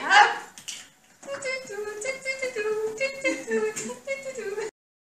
have